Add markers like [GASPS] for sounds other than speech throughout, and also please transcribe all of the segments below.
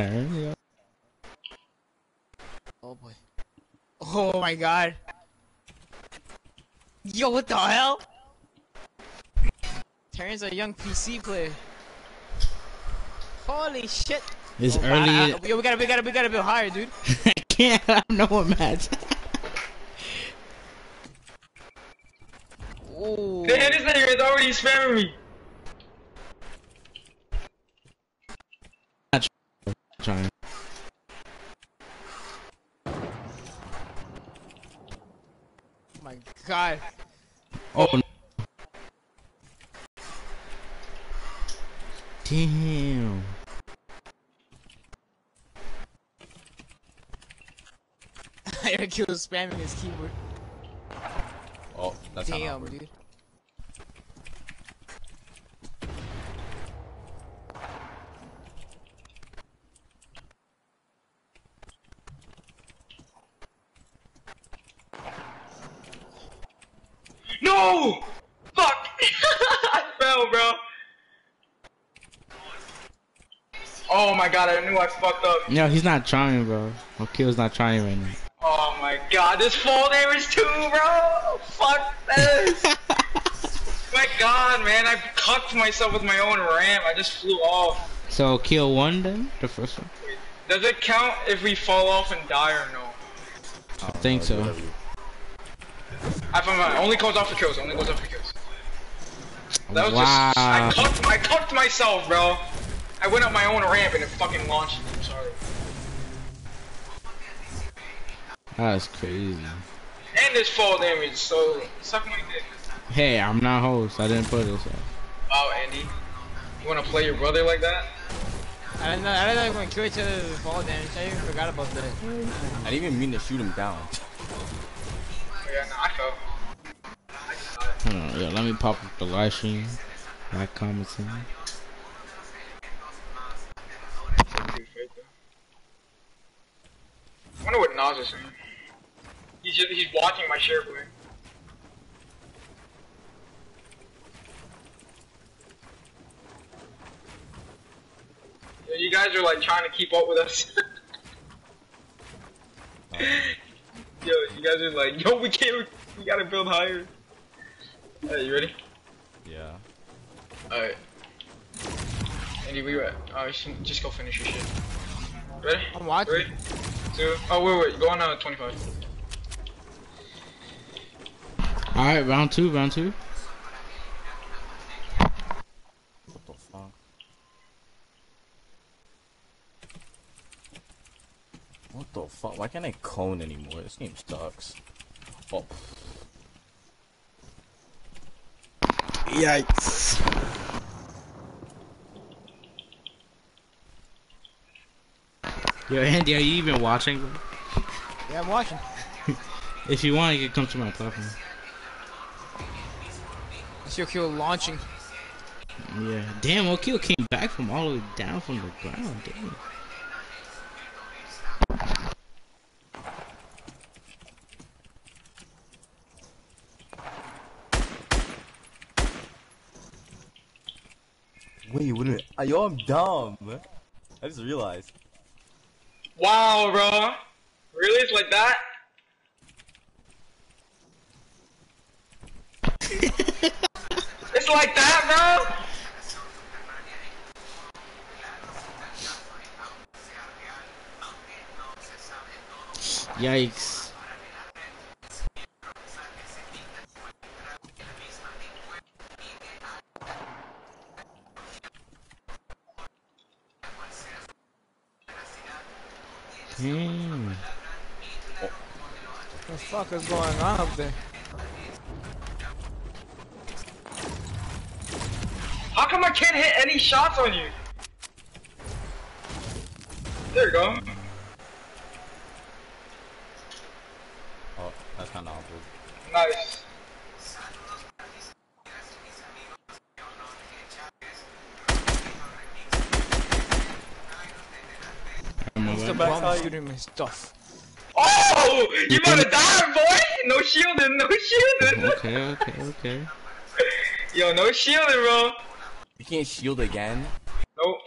turn. Yo. Oh boy. Oh my god. Yo, what the hell? Tarrin's a young PC player. Holy shit. It's Oh, early. I- I- yo, we gotta, we gotta, we gotta build higher, dude. [LAUGHS] I can't have no match. [LAUGHS] Ooh. Damn, this nigga is already spamming me. Trying. Oh my god. Oh. no. Damn. [LAUGHS] Eric was spamming his keyboard. Oh, that's not Damn, awkward. dude. No! Fuck! I fell, bro. Oh fucked up. No, he's not trying, bro. Okeil's not trying right now. Oh my god, this fall damage too, bro! Fuck this! [LAUGHS] my god, man, I cucked myself with my own ramp. I just flew off. So kill one then, the first one. Does it count if we fall off and die or no? I think so. I found mine. Only goes off for kills. Only goes off for kills. That was Wow. just. I cucked, I cucked myself, bro. I went up my own ramp and it fucking launched. I'm sorry. That's crazy. And this fall damage, so suck my dick. Hey, I'm not host. I didn't put this. Up. Wow, Andy. You wanna play your brother like that? I didn't know, I didn't know you were gonna kill each other with fall damage. I even forgot about that. I didn't even mean to shoot him down. Oh, yeah, nah, I fell. I. Hold on, yo, let me pop up the live stream. Like, comments, I wonder what Nas is saying. He's just, he's watching my share play. Yo, you guys are like trying to keep up with us. [LAUGHS] yo, you guys are like, yo, we can't, we gotta build higher. Hey, you ready? Yeah. Alright. Andy, where you at? Uh, just, just go finish your shit. Ready? I'm watching. Three, two, oh wait, wait, go on uh, 25. All right, round two, round two. What the fuck? What the fuck? Why can't I cone anymore? This game sucks. Oh. Yikes. Yo, Andy, are you even watching? Yeah, I'm watching. [LAUGHS] If you want, you can come to my platform. It's your kill launching. Yeah. Damn, Okeil came back from all the way down from the ground. Damn. Wait, what a minute. Yo, I'm dumb. I just realized. Wow, bro. Really? It's like that? [LAUGHS] it's like that, bro? Yikes. Damn. What the fuck is going on up there? How come I can't hit any shots on you? There you go. Oh, that's kind of awkward. Nice. I'm What's the aware. bomb shooting my stuff? Oh! You about to die, boy! No shielding, no shielding! [LAUGHS] Okay, okay, okay. Yo, no shielding, bro. You can't shield again? Nope.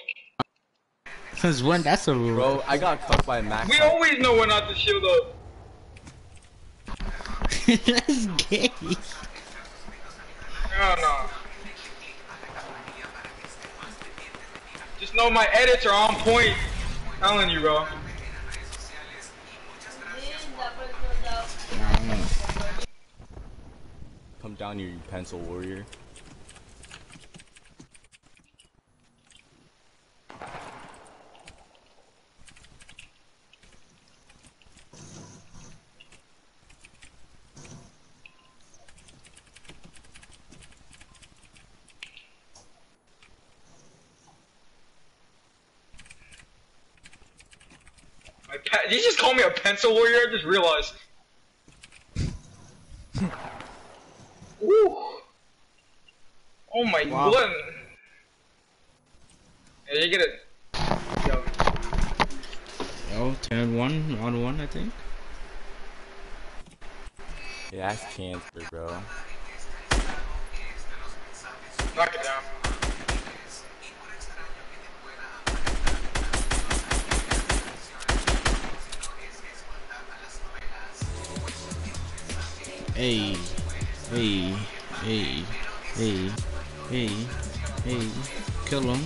Since when? That's a rule. Bro, I got cut by Max. We always know when not to shield up. That's gay. Hell no. Just know my edits are on point. telling you, bro. Come down here, you pencil warrior. You just call me a pencil warrior? I just realized. Ooh. Oh my Wow. god. Yeah, you get it. Yo. Oh, 10 1, round 1, I think. Yeah, that's cancer, bro. Knock it down. Hey, hey, hey, hey, hey, hey, kill him.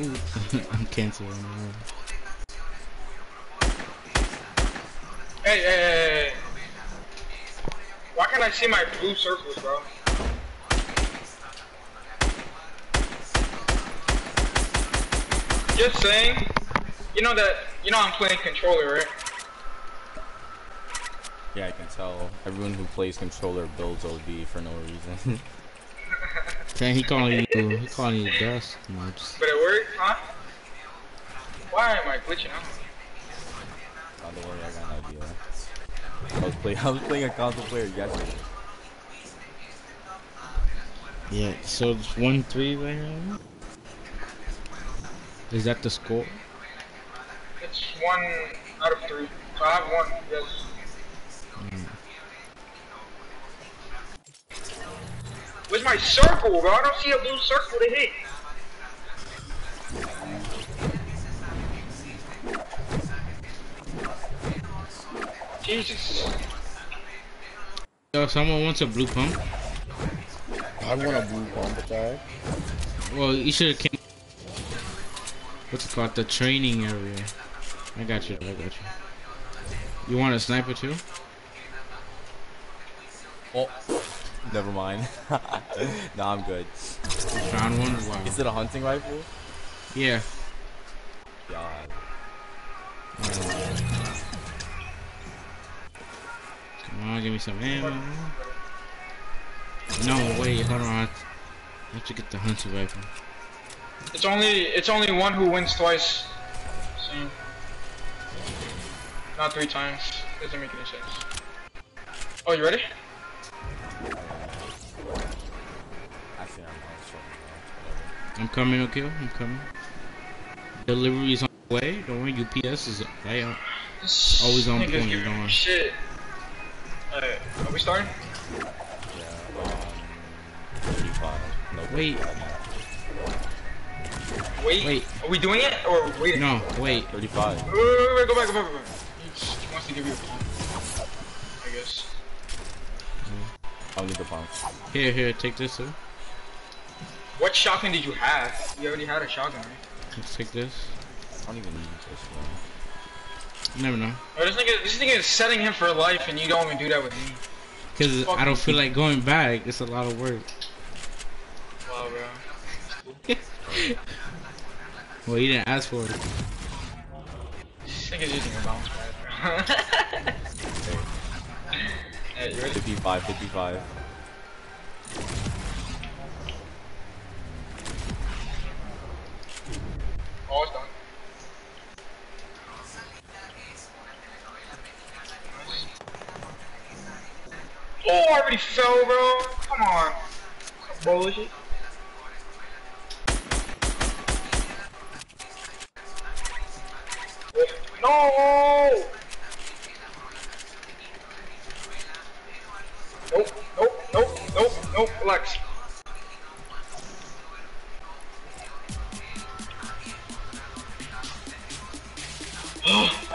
Ooh, [LAUGHS] I'm canceling. him. Hey, hey, hey, hey. Why can't I see my blue circles, bro? Just saying. You know that. You know I'm playing controller, right? Yeah, I can tell. Everyone who plays controller builds OD for no reason. [LAUGHS] Dang, he calling you, he calling you dust. No, just, But it worked, huh? Why am I glitching out? oh, don't worry, I got an idea. I was, play [LAUGHS] I was playing a console player yesterday. yeah, so it's 1 3 right now? Is that the score? It's one out of three. So I have one, yes. Where's my circle, bro? I don't see a blue circle to hit. Jesus. Yo, someone wants a blue pump? I want a blue pump attack. Well, you should have came. What's it called? The training area. I got you. I got you. You want a sniper too? Oh, never mind. [LAUGHS] nah, I'm good. Found one. Wow. Is it a hunting rifle? Yeah. God. Come on, give me some ammo. No, wait, hold on. I have to get the hunting rifle. It's only it's only one who wins twice. Same. Not three times. Doesn't make any sense. Oh, you ready? I'm coming, okay? I'm coming. Delivery is on the way. Don't worry, UPS is right on. This Always on point, giving don't me. Shit. Alright, are we starting? Yeah, um, 35. No, Wait. 35. Wait. Wait. Are we doing it or wait? No, wait. 35. Wait, wait, wait, wait, go back, go back, go back. He wants to give you a pump. I guess. I don't need the pump. Here, here, take this too. What shotgun did you have? You already had a shotgun, right? Let's take this. I don't even need this one. You never know. Oh, this nigga, this nigga is setting him for life, and you don't even do that with me. Cause I don't feel like going back. It's a lot of work. Wow, bro. [LAUGHS] Well, you didn't ask for it. This nigga's using a bounce pad, bro. [LAUGHS] hey, 55, 55. Oh, it's done. Oh, I already fell, bro. Come on. Bullshit. No! Nope, nope, nope, nope, nope.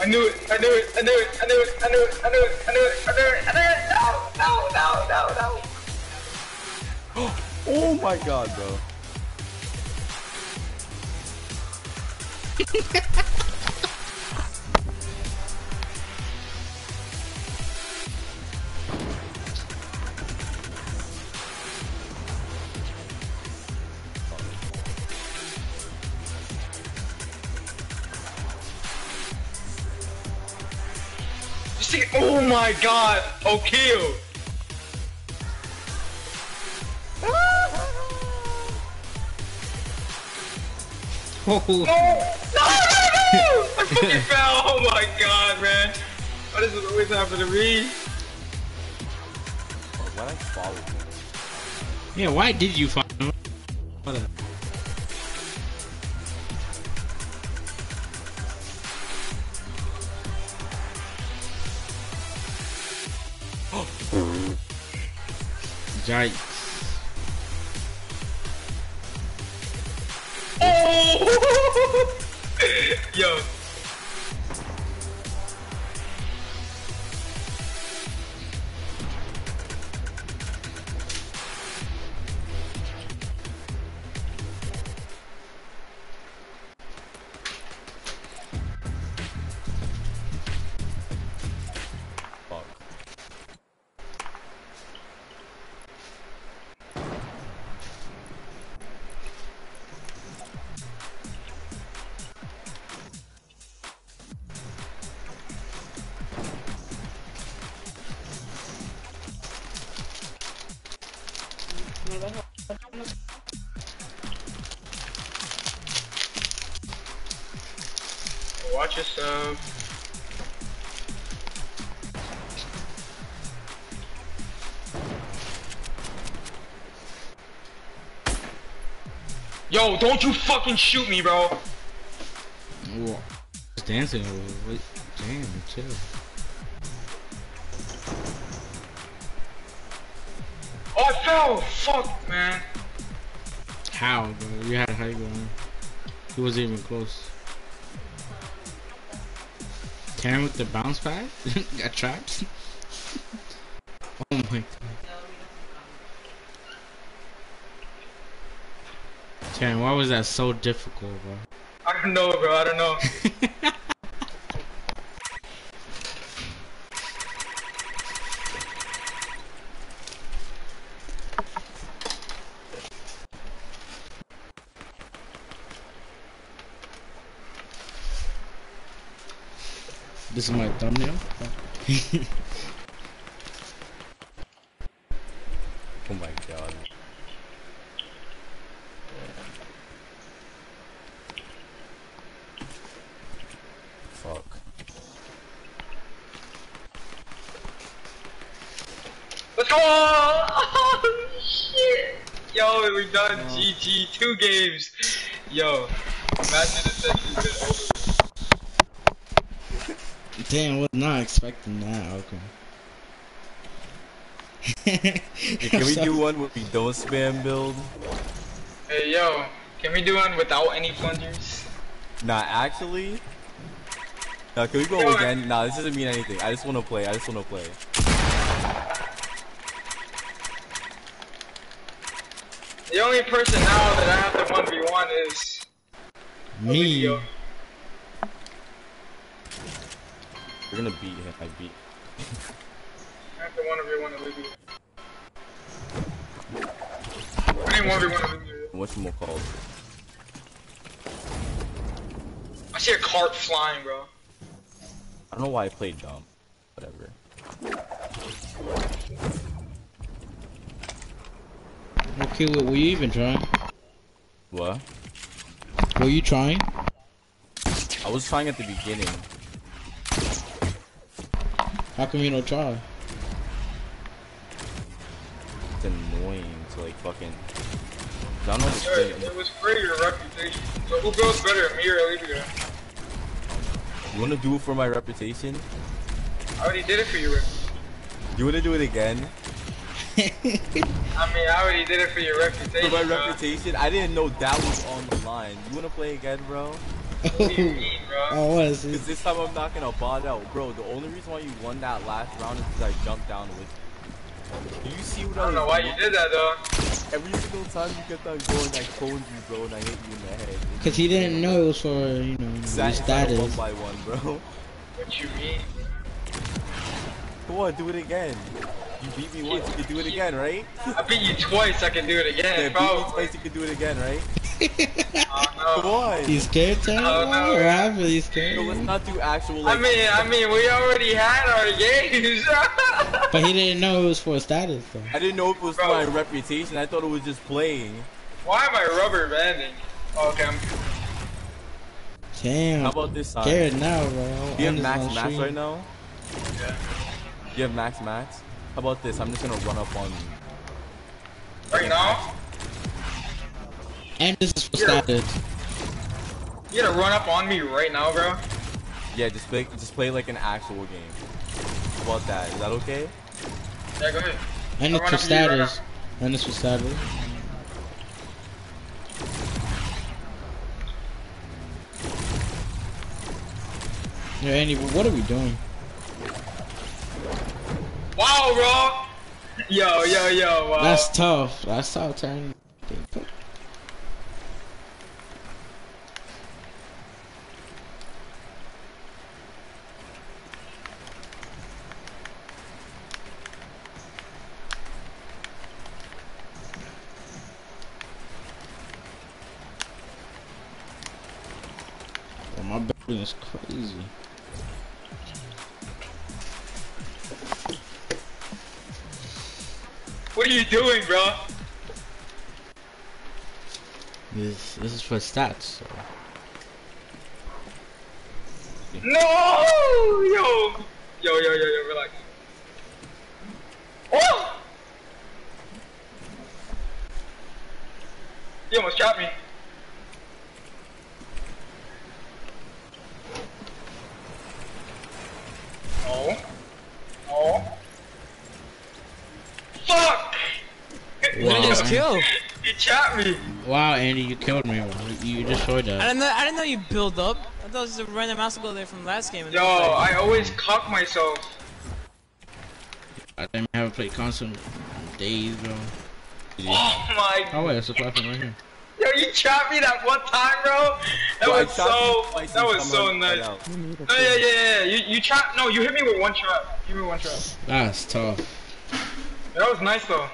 Knew it. I knew it. I knew it. I knew it. I knew it. I knew it. I knew it. I knew it. I knew it. No, no, no, no, no. [GASPS] Oh my god, bro. [LAUGHS] my god. Okeil. [LAUGHS] Oh, No, no, no, no. [LAUGHS] I fucking fell. Oh my god, man. Why does this always happen to me? Why did I follow him? yeah. Why did you find Watch yourself. Um, Yo, don't you fucking shoot me, bro. Whoa. Just dancing. Wait, damn, chill. Oh, I fell. Fuck, man. How, bro? You had a high ground. He wasn't even close. Karen with the bounce pad? [LAUGHS] Got trapped? [LAUGHS] oh my god. Karen, why was that so difficult, bro? I don't know, bro. I don't know. [LAUGHS] this is my thumbnail. Oh my god. Fuck. Let's go! [LAUGHS] Oh, shit! Yo, we done oh. GG two games. Yo, imagine the session's been over. Damn, was not expecting that. Okay. Can [LAUGHS] we do one where we don't spam build? Hey, yo, can we do one without any plungers? Nah, actually. Nah, can we go Yo, again? Nah, this doesn't mean anything. I just wanna play. I just wanna play. The only person now that I have to 1v1 is Me. Yo. We're gonna beat him. I beat. I have to 1v1 Olivia. I need 1v1 Olivia. What's more called? I see a cart flying, bro. I don't know why I played dumb. Whatever. Okay, what were you even trying? What? Were you trying? I was trying at the beginning. How come you don't try? It's annoying to like fucking. I don't know what Hey, to it was for your reputation. So who builds better, me or Olivia? You wanna do it for my reputation? I already did it for you. Rick. You wanna do it again? I mean, I already did it for your reputation. For my bro. reputation? I didn't know that was on the line. You wanna play again, bro? What do you mean, bro? oh, what is Cause this time I'm not gonna bot out, bro. The only reason why you won that last round is because I jumped down with you. Do you see what I don't know why you did that though. Every single time you get that going, I cloned you, bro, and I hit you in the head. Cause he didn't know it was for you know your Sat- it's like one by one, bro. What you mean? Come on, do it again. You beat me once, you can do it again, right? I beat you twice. I can do it Yeah, again. beat me twice, you can do it again, right? Oh, Come no. on. He's scared, Tim? Oh, no. What happened? He's scared. No, let's not do actual I mean, I mean, we already had our games. [LAUGHS] But he didn't know it was for status though. I didn't know it was for my reputation. I thought it was just playing. Why am I rubber banding? Oh, okay, I'm. Damn. How about this side? scared now, bro. Do you have End this max max right now? Yeah. Do you have max max? How about this? I'm just gonna run up on you. Right now, And this is for Yeah. status. you gonna run up on me right now, bro? Yeah, just play just play like an actual game. How about that? Is that okay? Yeah, go ahead. And I'll it's for up to you right status. And it's for status. Yeah, Andy, what are we doing? Wow, bro. Yo, yo, yo. Wow. That's tough. That's tough, turn. Is crazy. What are you doing, bro? This this is for stats. So. No! Yo! Yo, yo, yo, yo, relax. Oh! You almost shot me. Oh. Oh. Fuck! Wow. Just kill. He chopped me. Wow, Andy, you killed me. You destroyed I that. didn't know. I didn't know you build up. I thought it was a random mouse goal there from last game. and Yo, it was like- I always cock myself. I didn't have played console days, bro. Oh my Oh wait, it's a platform right here. Yo, you chopped me that one time, bro. That Bro, was so. twice That was so somehow nice. cut out. No, yeah, yeah, yeah. You, you chopped. No, you hit me with one trap. Give me one trap. That's tough. That was nice though.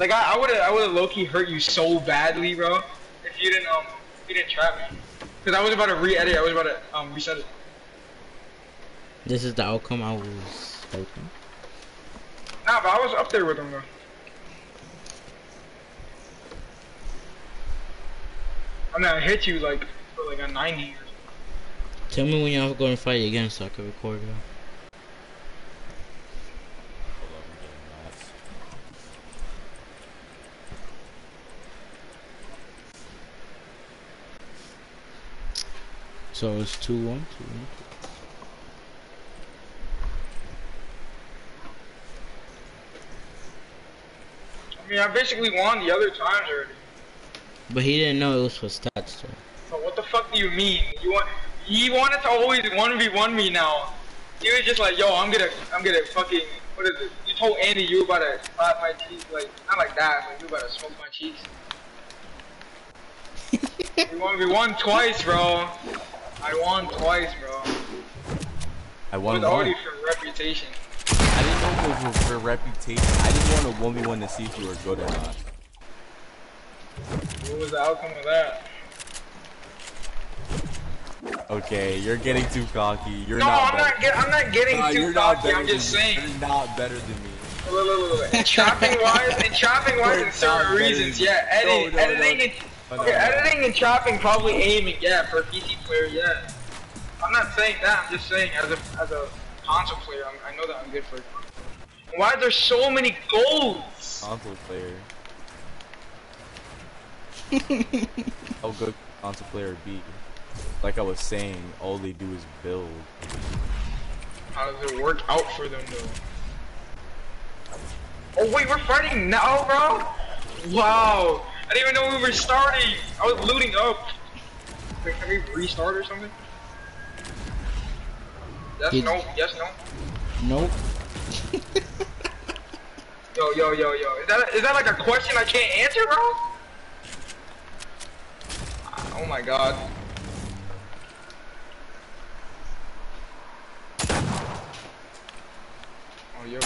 Like I, I would have, I would have low key hurt you so badly, bro. If you didn't, um, if you didn't trap me. Cause I was about to re-edit. I was about to, um, reset it. This is the outcome I was hoping. Nah, but I was up there with him though. I mean, I hit you like for like a 90 or. Tell me when y'all going to fight again so I can record it. So it's 2 1, 2 1. I mean, I basically won the other times already. But he didn't know it was for stats, so. So what the fuck do you mean? You want? He wanted to always one v one me now. He was just like, yo, I'm gonna, I'm gonna fucking. What is it? You told Andy you were about to slap my cheeks, like not like that, but you were about to smoke my cheeks. [LAUGHS] we one v one twice, bro. I won twice, bro. I It won was already for reputation. I didn't know it was for reputation. I just want a one v one to see if you were good or not. What was the outcome of that? Okay, you're getting too cocky. You're No, not. I'm not. better. Get, I'm not getting Nah, too you're not cocky. better I'm just than me. saying. You're not better than me. Look, look, look, look. Chopping wise, and chopping wise, You're in certain reasons, yeah. Editing, No, no, editing, no. And No, no, okay, editing and chopping, probably aiming, yeah, for a PC player, yeah. I'm not saying that. I'm just saying as a as a console player, I'm, I know that I'm good for. it. Why are there so many golds? Console player. [LAUGHS] How good console player be? Like I was saying, all they do is build. How does it work out for them though? Oh wait, we're fighting now, bro? Wow, I didn't even know we were starting. I was looting up. Wait, can we restart or something? Yes, Did- no, yes, no. Nope. [LAUGHS] Yo, yo, yo, yo. Is that is that like a question I can't answer, bro? Oh my god. Oh, yo.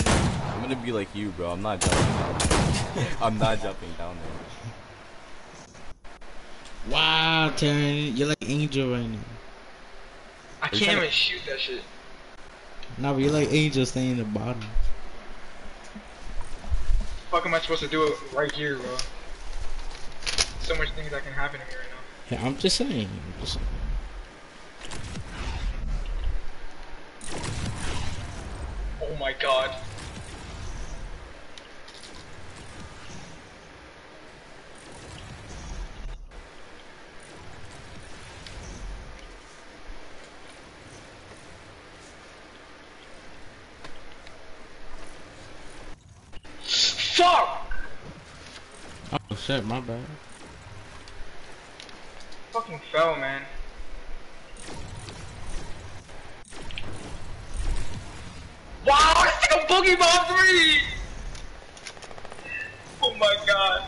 I'm gonna be like you, bro. I'm not jumping down there. [LAUGHS] I'm not jumping down there. Wow, Tarrin, you're like Angel right now. I can't trying to- even shoot that shit. Nah, but you're like Angel staying in the bottom. Fuck am I supposed to do it right here, bro? So much things that can happen to me right now. Yeah, I'm just saying. I'm just saying. Oh my god. Fuck! Oh shit, my bad. Fucking fell, man. Wow, it's like a boogie bomb three! Oh my god.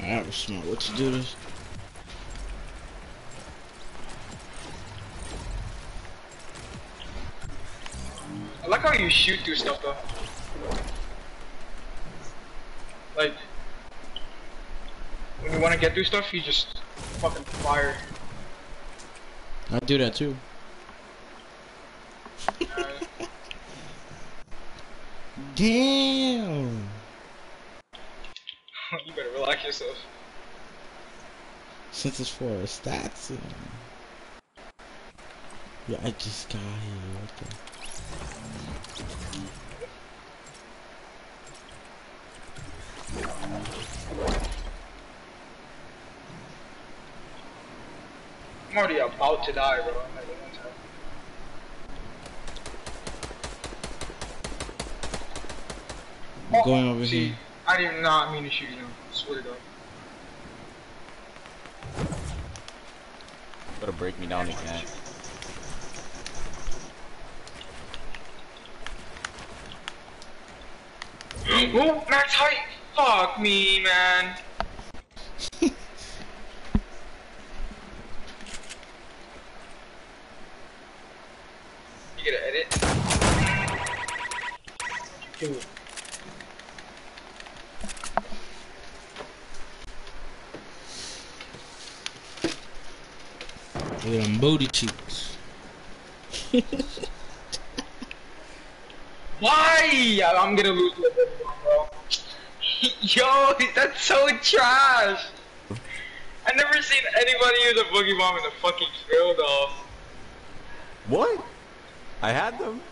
That was smart. What you do this? Like how you shoot through stuff though. Like, when you want to get through stuff, you just fucking fire. I do that too. [LAUGHS] Damn. [LAUGHS] you better relax yourself. Since it's for stats. Yeah, I just got here. Okay. I'm already about to die, bro. I'm not gonna tell. I'm going over Oh, See, here. I did not mean to shoot you. I swear to God. Gotta break me down again. oh, max height! Fuck me, man. you gonna edit? Dude. Look at them booty cheeks. [LAUGHS] Why? I'm gonna lose to a Pokemon, bro. [LAUGHS] Yo, that's so trash. I never seen anybody use a boogie bomb in the fucking field, though. What? I had them.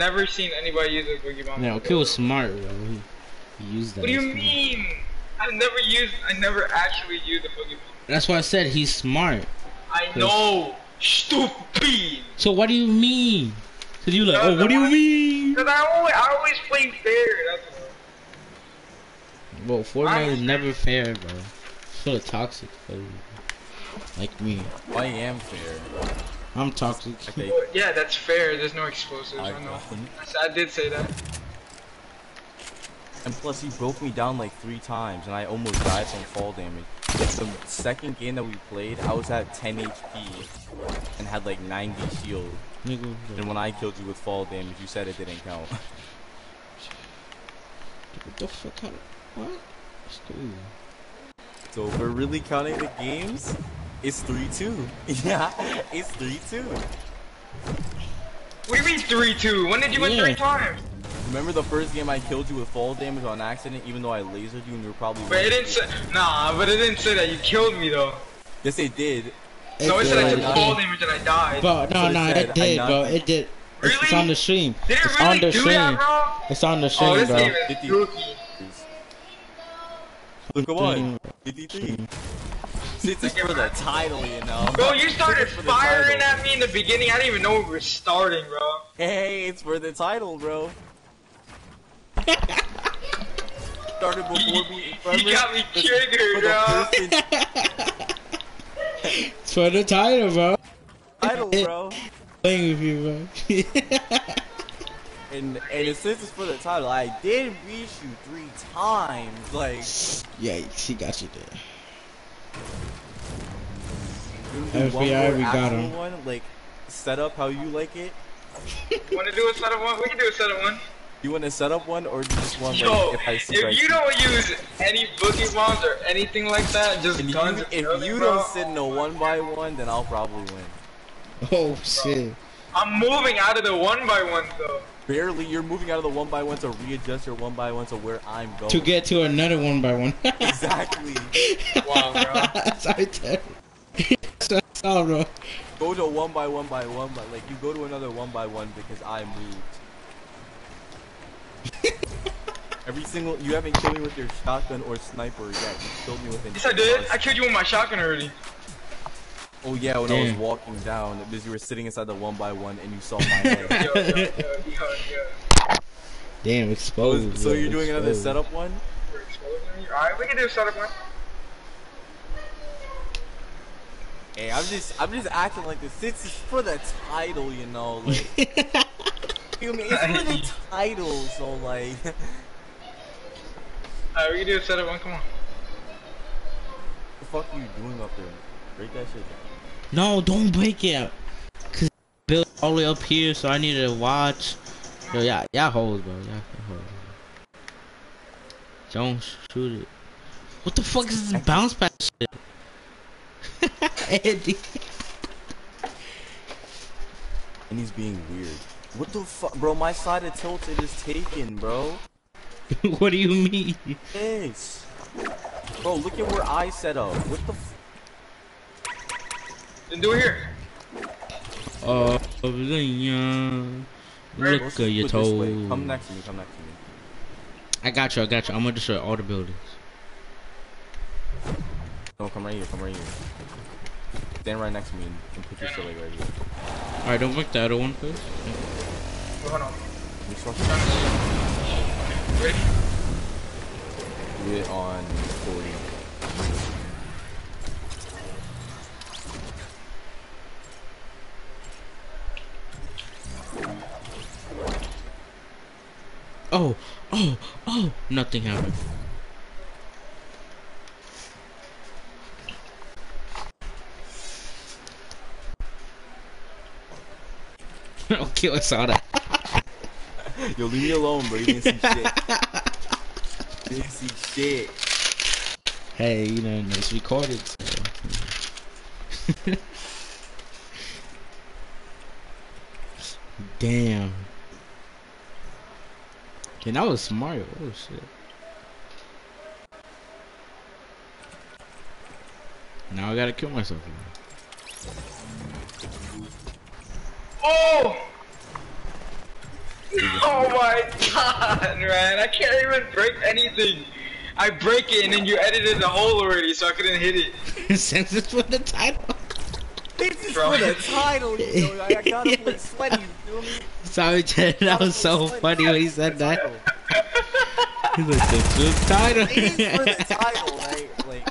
Never seen anybody use a boogie bomb. in Now, the was smart, bro. He, he used that. What do you mean? I've never used. I never actually used a boogie bomb. That's why I said he's smart. I know. Stupid. So what do you mean? Cause you like, No, oh, what do you I- mean? Cause I always, I always play fair. That's all. Bro, Fortnite I- is never fair, bro. It's full of toxic, bro. Like me. I am fair. I'm toxic. Okay. Yeah, that's fair. There's no explosives. I, I know. know. I s- I did say that. And plus, he broke me down like three times, and I almost died from fall damage. The second game that we played, I was at 10 HP and had like 90 shield. And when I killed you with fall damage, you said it didn't count. [LAUGHS] what the fuck? What? Stupid. so we're really counting the games, it's 3-2. yeah, [LAUGHS] it's 3-2. What do you mean three two? When did you win three times? Remember the first game I killed you with fall damage on accident, even though I lasered you and you were probably. But it didn't say. Nah, but it didn't say that you killed me though. Yes, it did. No, it said I did, took it fall damage and I died. Bro, That's no, what it no, said. it did, knocked bro. it. It did. It's, it's on the stream. Did it it's really on the do stream. that, bro? It's on the Oh, stream, this bro. game is 50. dookie. Come on, 53. Since it's for the title, you know. Bro, you started It's for the firing at me in the beginning. I didn't even know we were starting, bro. Hey, it's for the title, bro. started before me. [LAUGHS] You got me triggered, bro. It's for the title, bro. title, bro. Playing with you, bro. [LAUGHS] And and since it's for the title, I did beat you three times. Like, yeah, she got you there. FBI, more we got him. One, like, set up how you like it. [LAUGHS] Wanna do a set of one? We can do a set of one. You want to set up one or just one? Yo, like, if I see if right you don't use any boogie bombs or anything like that, just And guns you, if nothing, you bro, don't sit in a one by one, then I'll probably win. Oh shit. I'm moving out of the one by one though. Barely, you're moving out of the one by one to readjust your one by one to where I'm going. To get to another one by one. exactly. Wow, bro. Sorry, Terry. That's all, [LAUGHS] bro. Go to one by one by one, but like you go to another one by one because I moved. [LAUGHS] Every single you haven't killed me with your shotgun or sniper yet. You killed me with an Yes, I did. I killed you with my shotgun already. Oh yeah, when I was walking down because you were sitting inside the one by one and you saw my [LAUGHS] head. Yo, yo, yo, yo, yo. Damn, exposed. so bro, you're doing another setup one? You're exposing me? Alright, we can do a setup one. Hey, I'm just I'm just acting like this. This is for the title, you know. Like, [LAUGHS] you mean it's for the title, so like. [LAUGHS] Alright, we can do a setup one. Come on. What the fuck are you doing up there? Break that shit down. No, don't break it. Cause built all the way up here, so I need to watch. Yo, yeah, y'all hoes, bro. Y'all hoes. Don't shoot it. What the fuck is this bounce pass shit? [LAUGHS] Andy. And he's being weird. What the fuck, bro? My side of tilted is taken, bro. [LAUGHS] what do you mean? Yes. Bro, look at where I set up. What the? F- Then do it here. Uh, oh, yeah. Look at your put this way. toes. Come next to me. Come next to me. I got you. I got you. I'm gonna destroy all the buildings. No, come right here. Come right here. Stand right next to me and, and put your shit like right here. All right, don't break the other one, please. Hold on. You Ready? do it on 40. Oh, oh, oh! Nothing happened. [LAUGHS] okay, I saw that. [LAUGHS] Yo, leave me alone, bro. You didn't see shit. You didn't see shit. Hey, you know, it's recorded. So. [LAUGHS] Damn. And that was Mario. Oh shit. Now I gotta kill myself. again. Oh! Oh my god, man. I can't even break anything. I break it and then you edited the hole already so I couldn't hit it. [LAUGHS] Since it's for the title. This is Bro. for the title, you know. I, I gotta play sweaty, you feel me? Sorry, Ted. That was so funny when he said that. He's like, this is the title. It is for the title, right? Like,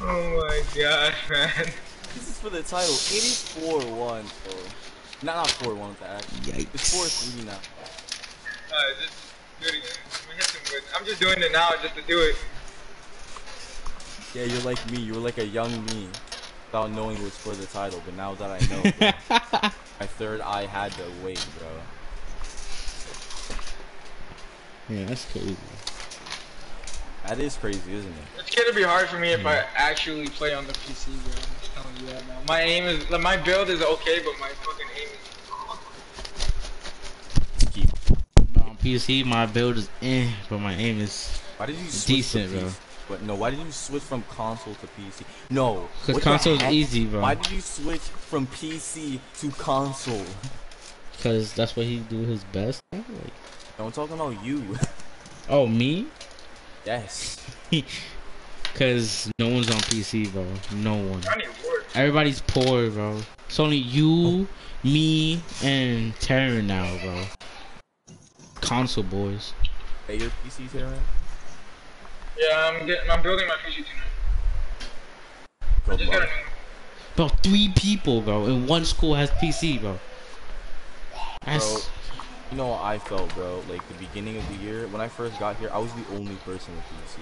Oh my god, man. this is for the title. It is 4-1, so... Not, not 4-1 with that. It's Yikes. 4-3 now. Alright, just do it again. Let me hit some good. I'm just doing it now just to do it. Yeah, you're like me. You were like a young me. Without knowing it was for the title, but now that I know, [LAUGHS] bro, my third eye had to wait, bro. Yeah, that's crazy. That is crazy, isn't it? It's gonna be hard for me if I actually play on the PC, bro. I'm telling you that now. My aim is, like, my build is okay, but my fucking aim is. Keep. On PC, my build is eh, but my aim is Why did you Decent, to bro. PC? But no, why did you switch from console to PC? No, because what the console's easy, bro. Why did you switch from PC to console? Because that's what he do his best. Like, No, I'm talking about you. [LAUGHS] oh, me? yes. [LAUGHS] Because no one's on PC, bro. No one. I need work. Everybody's poor, bro. It's only you, me, and Tarrin now, bro. Console boys. Hey, your PC's here, man. Yeah, I'm getting. I'm building my PC tonight. I Build a Bro, three people, bro, in one school has PC, bro. That's Bro, you know what I felt, bro? Like the beginning of the year, when I first got here, I was the only person with PC.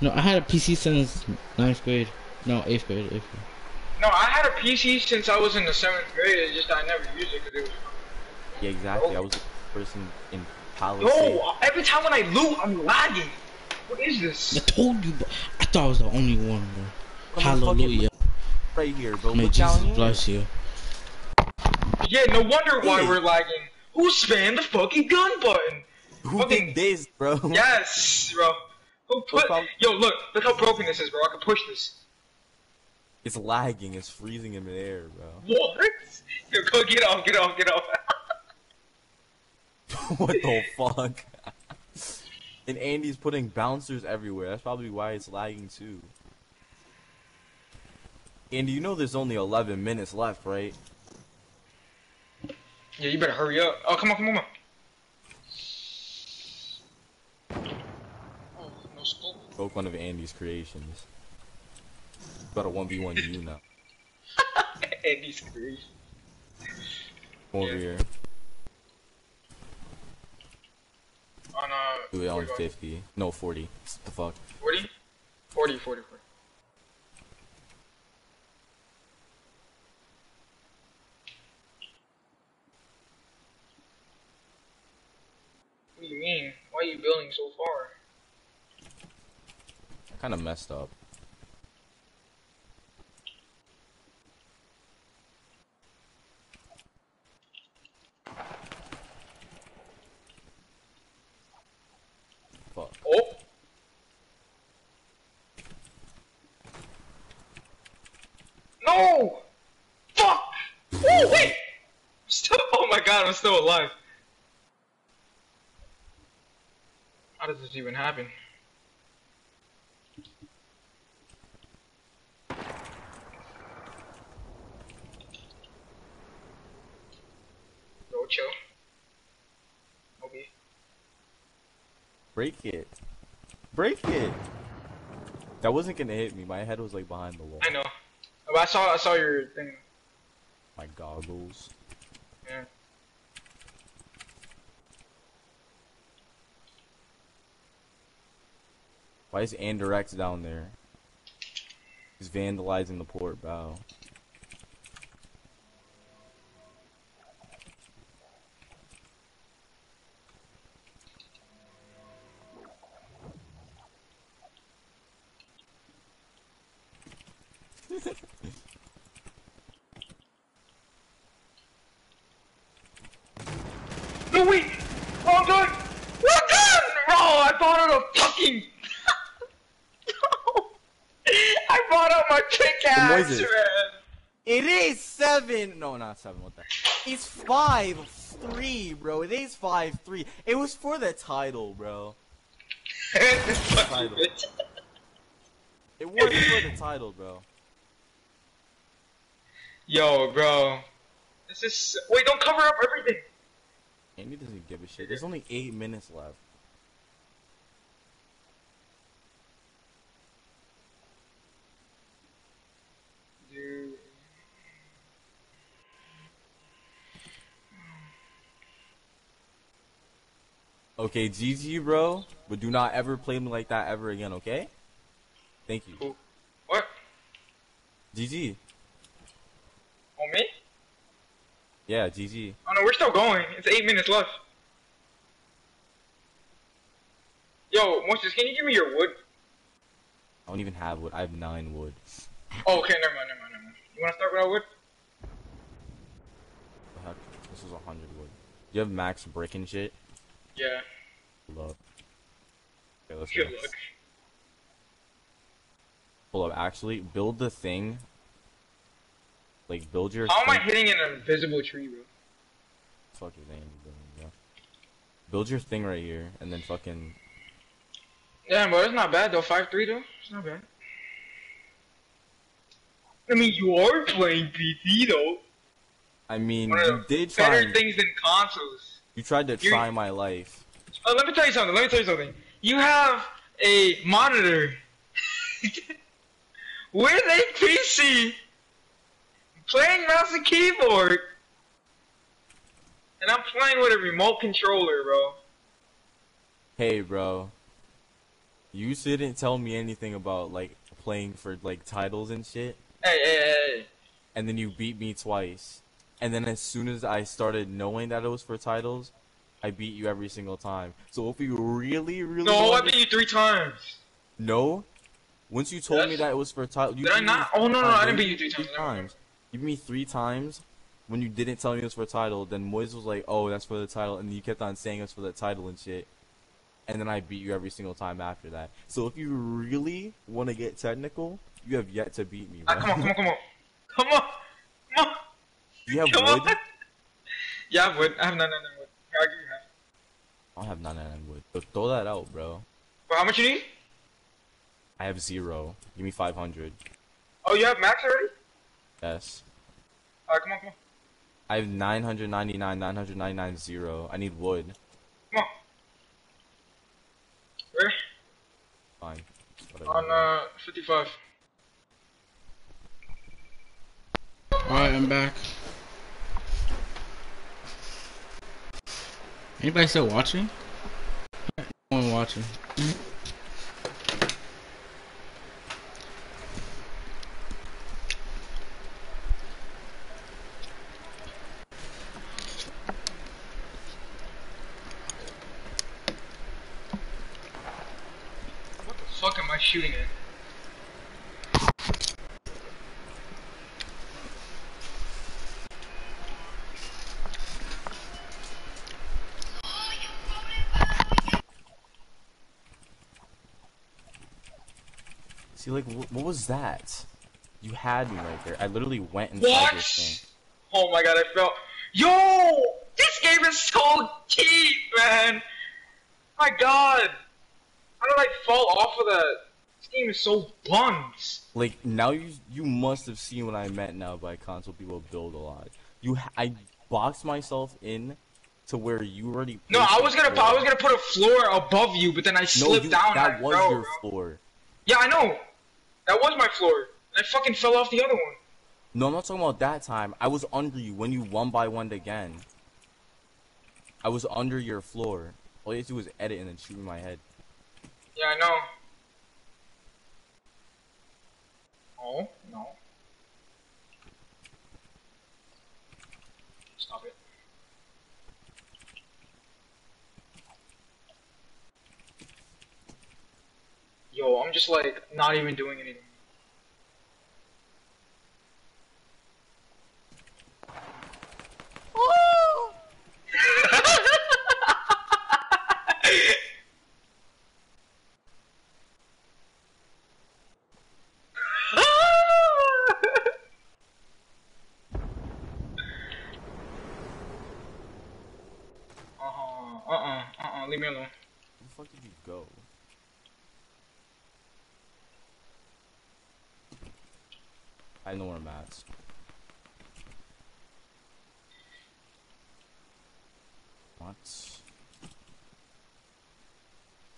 no. I had a PC since ninth grade. No, eighth grade. Eighth grade. No, I had a PC since I was in the seventh grade. It's just I never used it because it was. Yeah, exactly. I was the person in Palisade. Yo, every time when I loot, I'm lagging. What is this? I told you, bro. I thought I was the only one, bro. Come Hallelujah. Right here, bro. May Look Jesus here. bless you. Yeah, no wonder why Hey. we're lagging. Who spammed the fucking gun button? Who fucking- did this, bro? [LAUGHS] Yes, bro. Who put? prob- Yo, look, look how broken this is, bro. I can push this. It's lagging. It's freezing in midair, bro. What? Yo, go get off, get off, get off. [LAUGHS] [LAUGHS] what the fuck? And Andy's putting bouncers everywhere. That's probably why it's lagging too. Andy, you know there's only 11 minutes left, right? yeah, you better hurry up. Oh, come on, come on, come on. Oh, no scope. Broke one of Andy's creations. Got a 1v1 you now. [LAUGHS] Andy's. Come over Yeah. here. On uh. Do it on 50. No, 40. What the fuck? 40? 40, 40, 40. What do you mean? Why are you building so far? Kind of messed up. Fuck. Oh! No! Fuck! Oh, wait! Still, oh my god, I'm still alive. How does this even happen? Go chill. Okay. Break it. Break it! That wasn't gonna hit me. My head was like behind the wall. I know. But I saw I saw your thing. My goggles. Yeah. Why is Anderex down there? He's vandalizing the port bow. No wait! Gun! Wrong gun! Bro, I brought out a fucking No! I brought out my pickaxe, Moises. man! It is seven. No, not seven. What the? It's five three, bro. It is five three. It was for the title, bro. fucking [LAUGHS] Title. It was for the title, bro. Yo, bro. This is wait, don't cover up everything. Andy doesn't give a shit. There's only eight minutes left. Dude. Okay, GG, bro. But do not ever play me like that ever again, okay? Thank you. Who? What? GG. On me? Yeah, GG. Oh no, we're still going. It's eight minutes left. Yo, Moises, can you give me your wood? I don't even have wood. I have nine wood. Oh, okay, never mind, never mind, never mind. You wanna start without wood? The heck? This is a hundred wood. Do you have max brick and shit? Yeah. Hold up. Okay, let's Good go. luck. Hold up. Actually, build the thing. Like, build your. How am I thing- hitting an invisible tree, bro? Fuck Andy doing, bro? Build your thing right here, and then fucking. Damn, but it's not bad though. Five three though. It's not bad. I mean, you are playing PC though. I mean, you did try. better things than consoles. You tried to You- try my life. Uh, let me tell you something. Let me tell you something. You have a monitor [LAUGHS] with a PC, playing mouse and keyboard, and I'm playing with a remote controller, bro. Hey, bro. You didn't tell me anything about like playing for like titles and shit, Hey, hey, hey, hey. and then you beat me twice. And then as soon as I started knowing that it was for titles, I beat you every single time. So if you really, really No, I beat you three times. no, once you told me that it was for titles, you did I not? Oh, no, no. I didn't beat you three times. Mind. You beat me three times when you didn't tell me it was for title. Then Moise was like, "Oh, that's for the title," and you kept on saying it's for the title and shit. And then I beat you every single time after that. So if you really want to get technical, you have yet to beat me. Ah, come on, come on, come on. Come on. Come on. You have Come wood. on. [LAUGHS] Yeah, I would. I have none, none, none wood. I'll give you half. I don't have none of wood. But throw that out, bro. But how much you need? I have zero. Give me five hundred. Oh, you have max already? Yes. Alright, come on, come on. I have 999, 999, zero. I need wood. Come on. Ready? Fine. Whatever. On, uh, 55. Alright, I'm back. Anybody still watching? No one watching. What the fuck am I shooting at? See, like, wh- what was that? You had me right there. I literally went inside What? this thing. Oh my god, I felt. Yo! This game is so deep, man! My god! How did I fall off of that? This game is so buns. Like, now you you must have seen what I meant now by console people build a lot. You, ha- I boxed myself in to where you already. No, I was gonna, floor. I was gonna put a floor above you, but then I No, slipped you, down. that I was fell, your bro. floor. Yeah, I know. That was my floor. And I fucking fell off the other one. No, I'm not talking about that time. I was under you when you one by one again. I was under your floor. All you had to do was edit and then shoot me in my head. Yeah, I know. Oh, no. Stop it. Yo, I'm just like not even doing anything. Uh-uh, uh-uh, uh-uh, leave me alone. Where the fuck did you go? I know where I'm at. What?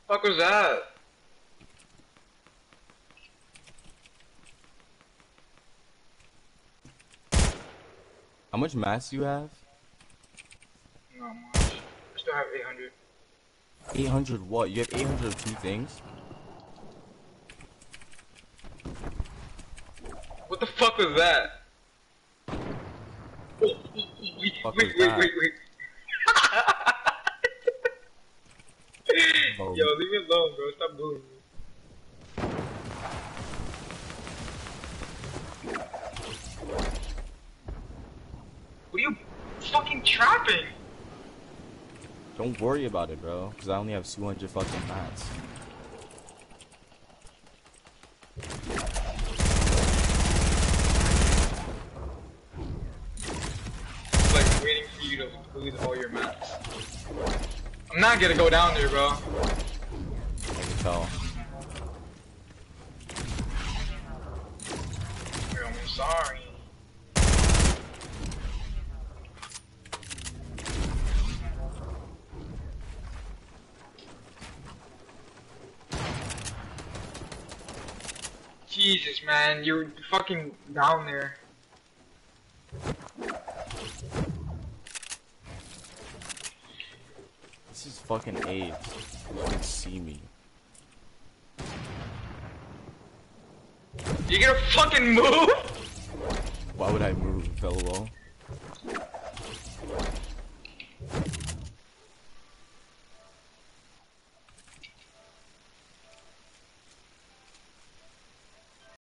Fuck was that? How much mats do you have? Not much. I still have 800. 800 what? You have 800 of two things? The fuck was that? Oh, oh, oh, wait, Fuck wait, wait, that? wait, wait. Oh. Yo, leave me alone, bro. Stop bullying me. What are you fucking trapping? don't worry about it, bro. Because I only have 200 fucking mats. It's like waiting for you to lose all your mats. I'm not gonna go down there, bro. I can tell. I'm sorry. Jesus, man, you're fucking down there. This is fucking AIDS. You can see me. You gonna fucking move? Why would I move, LOL?